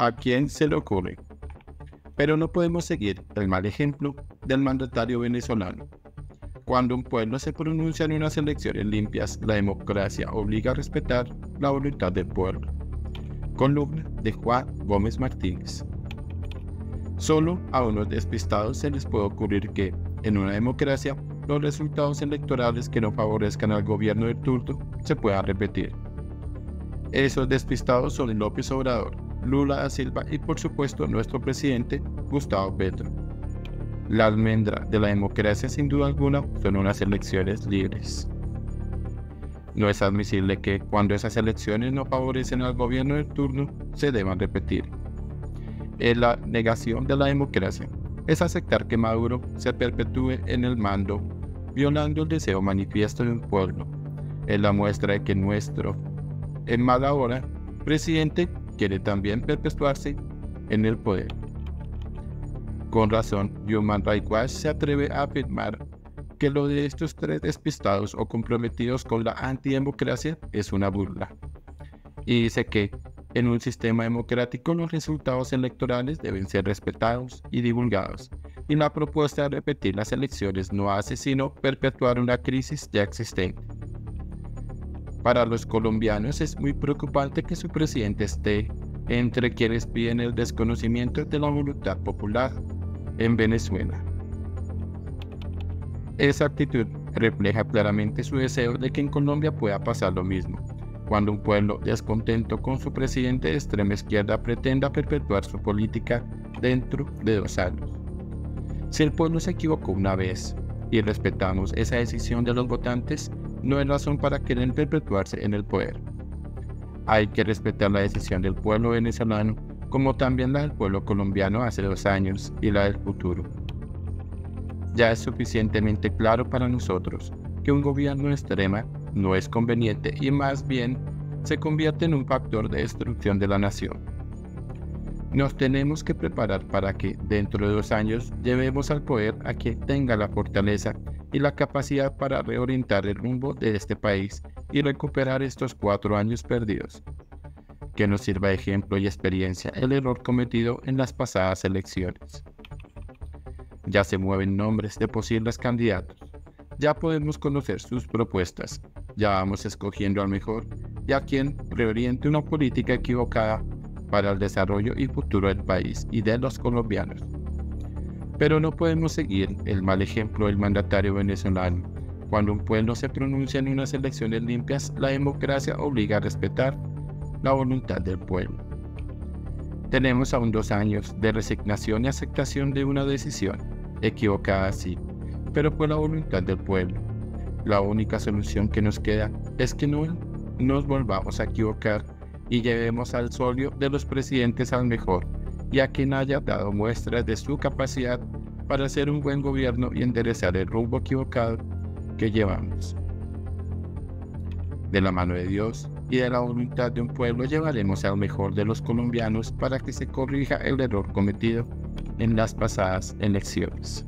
a quién se le ocurre. Pero no podemos seguir el mal ejemplo del mandatario venezolano. Cuando un pueblo se pronuncia en unas elecciones limpias, la democracia obliga a respetar la voluntad del pueblo. Columna de Juan Gómez Martínez. Solo a unos despistados se les puede ocurrir que, en una democracia, los resultados electorales que no favorezcan al gobierno del turno se puedan repetir. Esos despistados son López Obrador, Lula da Silva y por supuesto nuestro presidente Gustavo Petro. La almendra de la democracia sin duda alguna son unas elecciones libres. No es admisible que cuando esas elecciones no favorecen al gobierno del turno se deban repetir. Es la negación de la democracia. Es aceptar que Maduro se perpetúe en el mando, violando el deseo manifiesto de un pueblo. Es la muestra de que nuestro, en mala hora, presidente quiere también perpetuarse en el poder. Con razón, Human Rights se atreve a afirmar que lo de estos tres despistados o comprometidos con la antidemocracia es una burla. Y dice que en un sistema democrático los resultados electorales deben ser respetados y divulgados, y la propuesta de repetir las elecciones no hace sino perpetuar una crisis ya existente. Para los colombianos es muy preocupante que su presidente esté entre quienes piden el desconocimiento de la voluntad popular en Venezuela. Esa actitud refleja claramente su deseo de que en Colombia pueda pasar lo mismo, cuando un pueblo descontento con su presidente de extrema izquierda pretenda perpetuar su política dentro de dos años. Si el pueblo se equivocó una vez y respetamos esa decisión de los votantes, no hay razón para querer perpetuarse en el poder. Hay que respetar la decisión del pueblo venezolano, como también la del pueblo colombiano hace dos años y la del futuro. Ya es suficientemente claro para nosotros que un gobierno extrema no es conveniente y más bien se convierte en un factor de destrucción de la nación. Nos tenemos que preparar para que dentro de dos años llevemos al poder a quien tenga la fortaleza y la capacidad para reorientar el rumbo de este país y recuperar estos cuatro años perdidos. Que nos sirva de ejemplo y experiencia el error cometido en las pasadas elecciones. Ya se mueven nombres de posibles candidatos. Ya podemos conocer sus propuestas. Ya vamos escogiendo al mejor y a quien reoriente una política equivocada para el desarrollo y futuro del país y de los colombianos. Pero no podemos seguir el mal ejemplo del mandatario venezolano. Cuando un pueblo se pronuncia en unas elecciones limpias, la democracia obliga a respetar la voluntad del pueblo. Tenemos aún dos años de resignación y aceptación de una decisión, equivocada sí, pero por la voluntad del pueblo. La única solución que nos queda es que no nos volvamos a equivocar y llevemos al solio de los presidentes al mejor y a quien haya dado muestras de su capacidad para hacer un buen gobierno y enderezar el rumbo equivocado que llevamos. De la mano de Dios y de la voluntad de un pueblo llevaremos al mejor de los colombianos para que se corrija el error cometido en las pasadas elecciones.